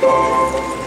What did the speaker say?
Música